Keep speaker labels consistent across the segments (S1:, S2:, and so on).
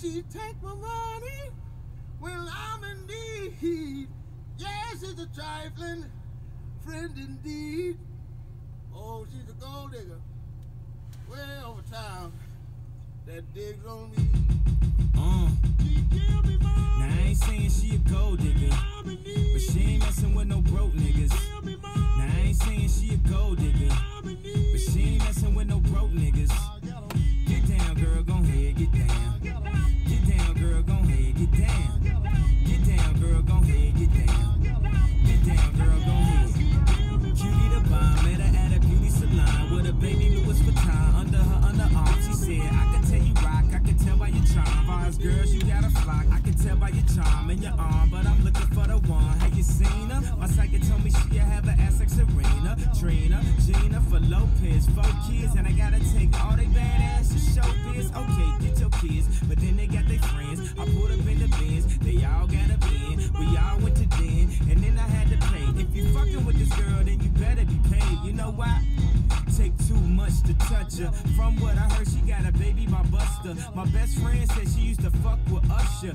S1: She take my money when I'm in need. Yes, she's a trifling friend indeed. Oh, she's a gold digger. Way over time that digs on me.
S2: Uh. She killed me, mom. Now I ain't saying she a gold digger, but she ain't messing with no broke niggas. Now I ain't saying she a gold digger. Salon with a baby Louis Vuitton under her underarm. She said, I can tell you rock, I can tell by your charm. Far girls, you got a flock. I can tell by your charm and your arm, but I'm looking for the one. Have you seen her? My psychic told me she have an ass like Serena, Trina, Jennifer Lopez, four kids, and I gotta take all they badass to show biz. Okay, get your kids, touch her. From what I heard, she got a baby by Busta. My best friend said she used to fuck with Usher.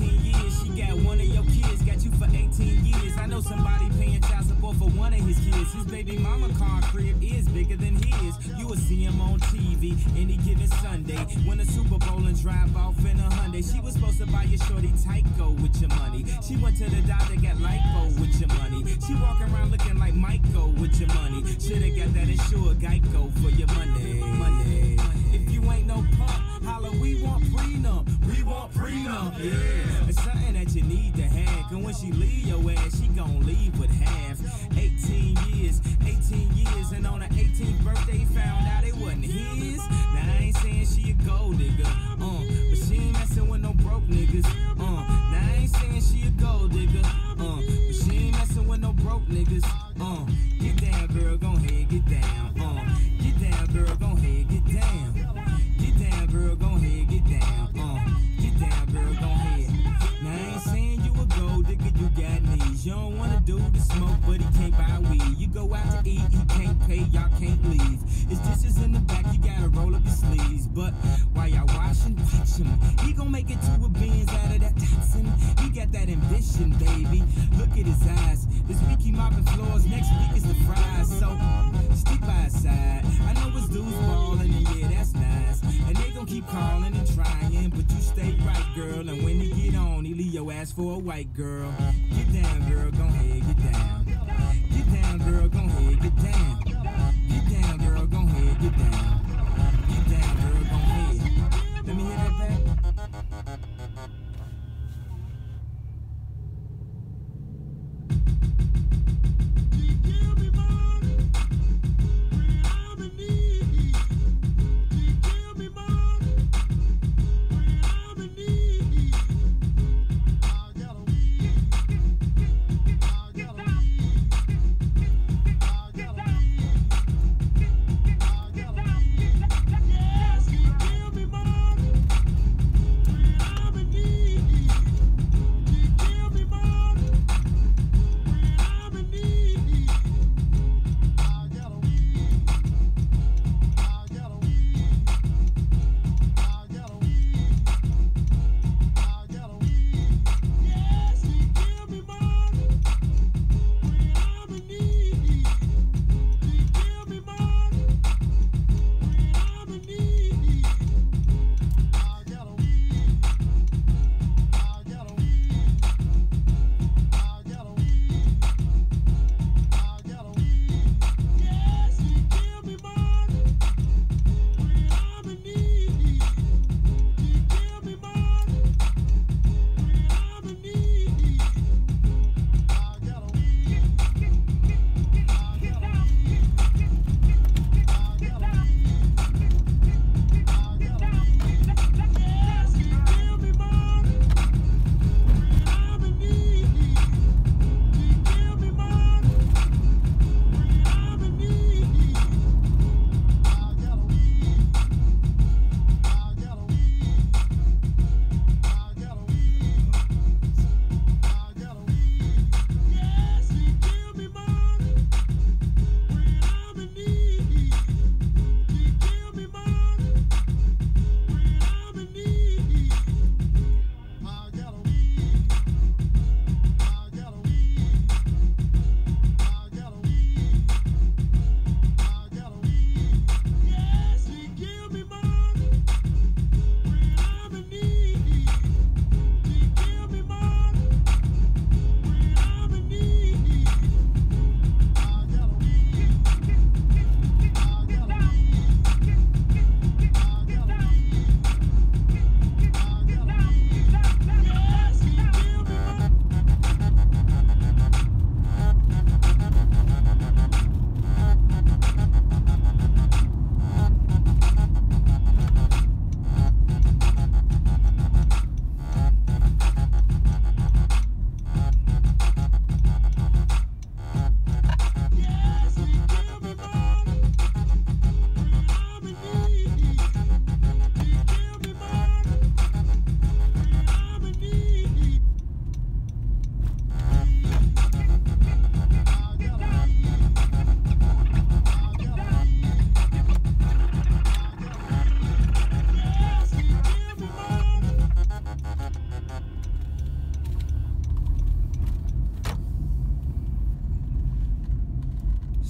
S2: 18 years. She got one of your kids, got you for 18 years. I know somebody paying child support for one of his kids. His baby mama car crib is bigger than his. You will see him on TV any given Sunday. Win a Super Bowl and drive off in a Hyundai. She was supposed to buy your shorty Tyco with your money. She went to the doctor, got lipo with your money. She walk around looking like Michael with your money. Shoulda got that insured Geico for your money. Money. If you ain't no punk holla, we want prenup. We want prenup. Yeah. It's something that you need to have. Cause when she leave your ass, she gon' leave with half. 18 years, 18 years, and on her 18th birthday, found out it wasn't his. Now I ain't saying she a gold digger, uh, but she ain't messing with no broke niggas, uh. Now I ain't saying she a gold digger, uh, but she ain't messing with no broke niggas, uh. Get down, girl, gon' head, At his eyes. This week he mopping floors, next week is the fries. So stick by his side. I know his dudes ballin', and yeah, that's nice. And they gon' keep calling and trying, but you stay right, girl. And when he get on, he leave your ass for a white girl. Get down, girl, gon' head, get down. Get down, girl, gon' head, get down. Get down, girl, gon' head, get down. Get down, girl, gon' head. Let me hear that back.
S1: I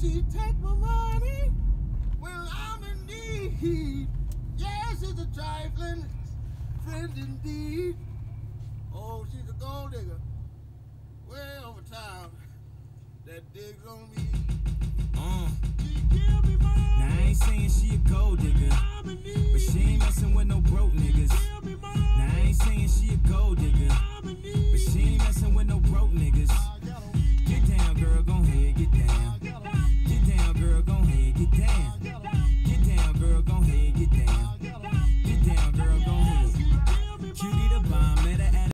S1: she take my money well I'm in need. Yes, she's a trifling friend indeed. Oh, she's a gold digger. Way over time that digs on me.
S2: Uh.
S1: me
S2: now, I ain't saying she a gold digger,
S1: but she ain't
S2: messing with no broke niggas. Now, I ain't saying she a gold digger.